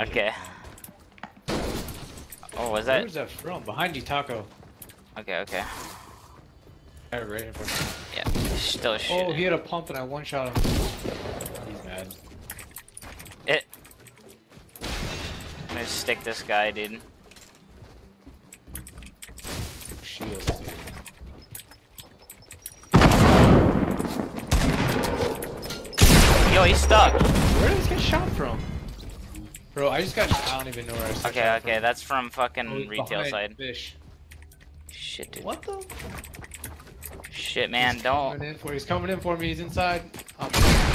Okay. Oh, was that? was that from? Behind you, Taco. Okay, okay. Right, right in front of Yeah, still you. shooting. Oh, he had a pump and I one shot him. He's mad. It. I'm gonna stick this guy, dude. Shield. Yo, he's stuck. Where did this get shot from? Bro, I just got. I don't even know where I was. Okay, okay, that's from fucking Oh, retail side. Fish. Shit, dude. What the? Shit, man, He's don't. Coming in for, he's coming in for me. He's inside. I'm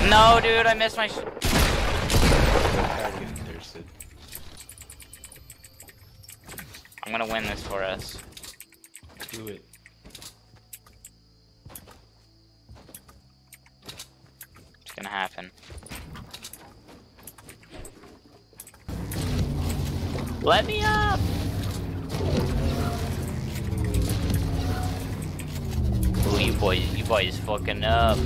No, dude, I missed my. Sh tired of getting thirsted. I'm gonna win this for us. Do it. It's gonna happen. Let me up! Ooh, you boys, you boys fucking up.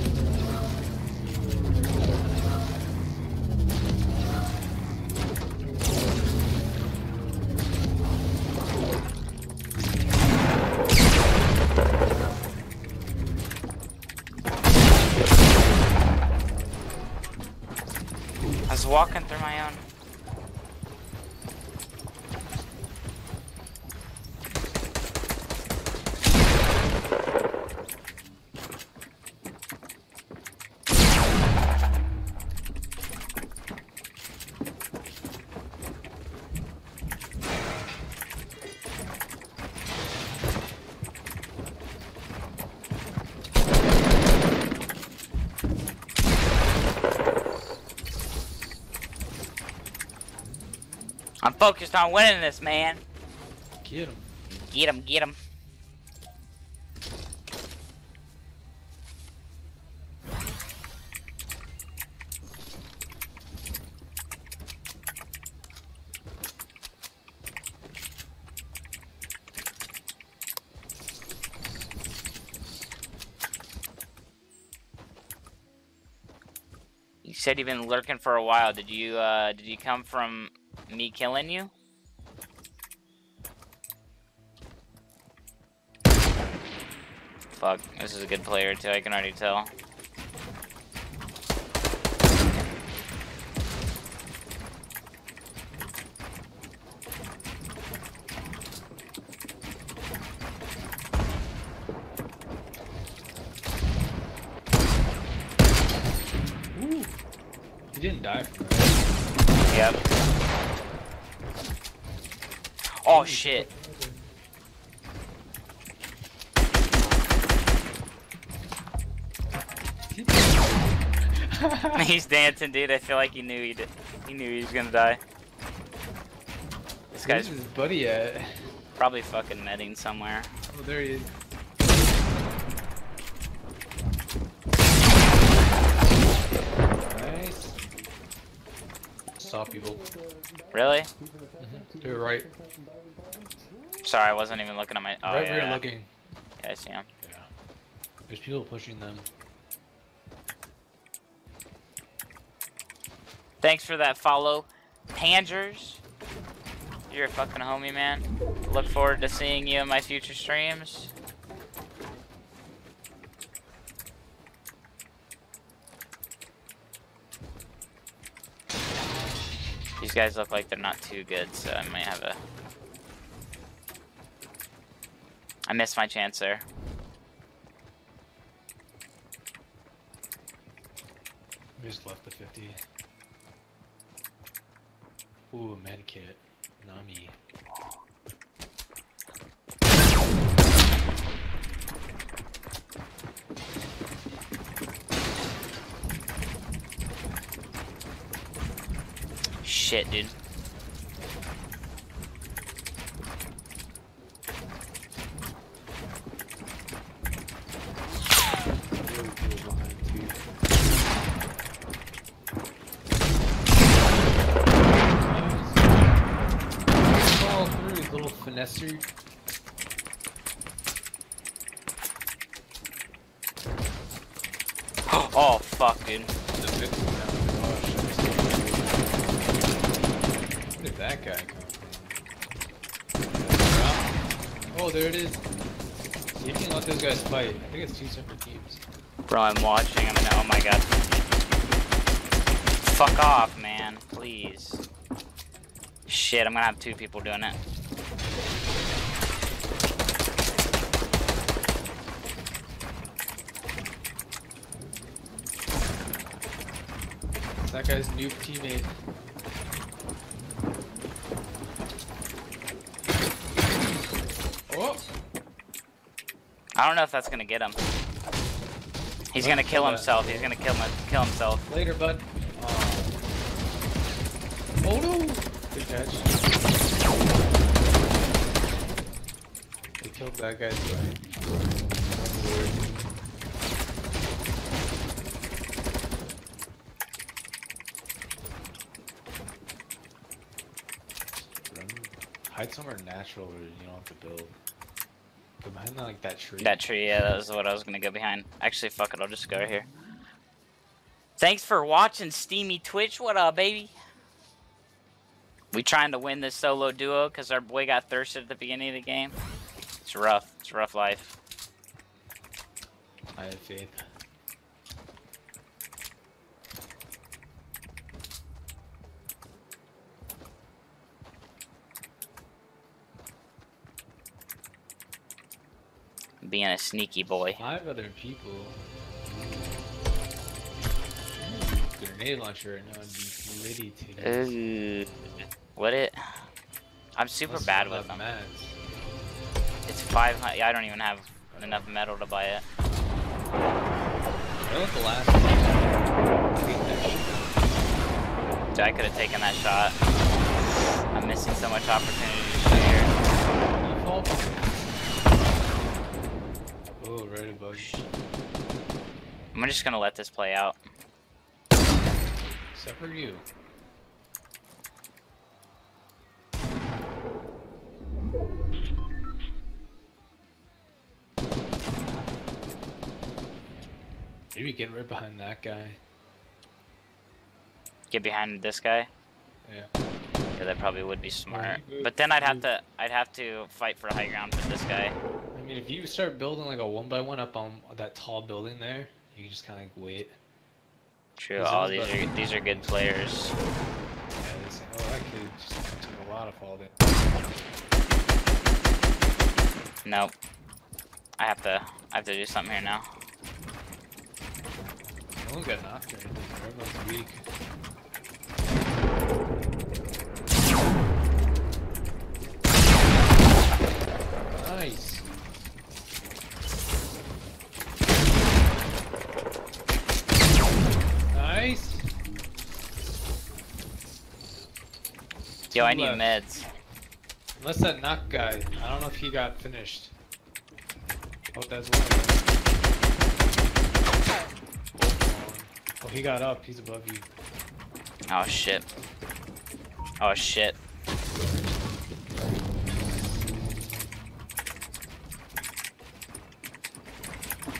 I'm focused on winning this, man. Get him. Get him, get him. You said you've been lurking for a while. Did you uh did you come from me killing you? Fuck, this is a good player too, I can already tell. Ooh. He didn't die. Yep. Oh shit. He's dancing, dude. I feel like he knew he did. He knew he was gonna die. This Where's guy's his buddy at? probably fucking medding somewhere. Oh, there he is. Nice. Saw people. Really? Mm-hmm. To the right. Sorry, I wasn't even looking at my. Oh right yeah. where you're looking. Yeah, I see him. Yeah. There's people pushing them. Thanks for that follow, Pangers. You're a fucking homie, man. Look forward to seeing you in my future streams. These guys look like they're not too good, so I might have a. I missed my chance there. We just left the 50. Ooh, a med. Nami. Shit, dude. Really cool behind too. Fall through his little finesser. oh fuck, dude. The 50 now. That guy come from? Oh, there it is. You can let those guys fight. I think it's two separate teams. Bro, I'm watching. I'm gonna. Oh my god. Fuck off, man. Please. Shit, I'm gonna have two people doing it. That guy's new teammate. Oh! I don't know if that's gonna get him. He's gonna kill uh, himself. He's gonna kill. Kill himself. Later, bud. Oh, oh no! Good catch. They killed that guy's guy. Hide somewhere natural where you don't have to build. Behind like that tree. That tree. Yeah, that was what I was gonna go behind. Actually, fuck it. I'll just go right here. Thanks for watching, Steamy Twitch. What up, baby? We trying to win this solo duo because our boy got thirsted at the beginning of the game. It's rough. It's a rough life. I have faith. Being a sneaky boy. Five other people. Grenade launcher right now would be to Ooh. What it? I'm super bad with them. mats. It's 500. Yeah, I don't even have enough metal to buy it. That was the last one. Take that shit Dude, I could have taken that shot. I'm missing so much opportunity to shoot here. out. Default. Right. I'm just gonna let this play out. Except for you. Maybe get right behind that guy. Get behind this guy. Yeah. Yeah, that probably would be smart. But then I'd have to, I'd have to fight for high ground with this guy. Mean, if you start building like a one by one up on that tall building there, you can just kind of like wait. True. All these are these are good players. Yeah, say, oh, that kid just took a lot of fall damage. Nope. I have to, I have to do something here now. No one got knocked or anything. Everyone's weak. Yo, I need meds. Unless that knock guy, I don't know if he got finished. Oh, that's one. Oh, he got up. He's above you. Oh shit. Oh shit.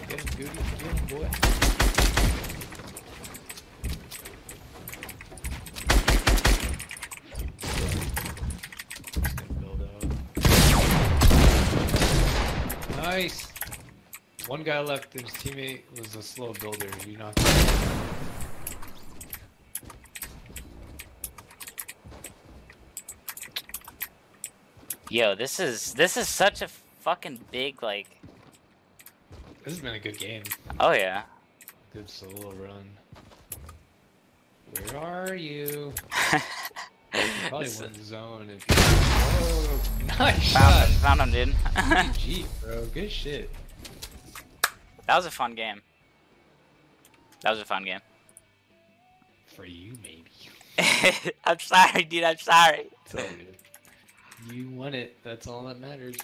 Get him, dude. Get him, boy. Just gonna build up. Nice. One guy left, and his teammate was a slow builder. You knocked him. Yo, this is this is such a fucking big like. This has been a good game. Oh yeah. Good solo run. Where are you? You probably won zone if you. Oh, nice found shot. him, found him, dude. Jeep, bro. Good shit. That was a fun game. That was a fun game. For you, maybe. I'm sorry, dude. I'm sorry. It's all good. You won it. That's all that matters.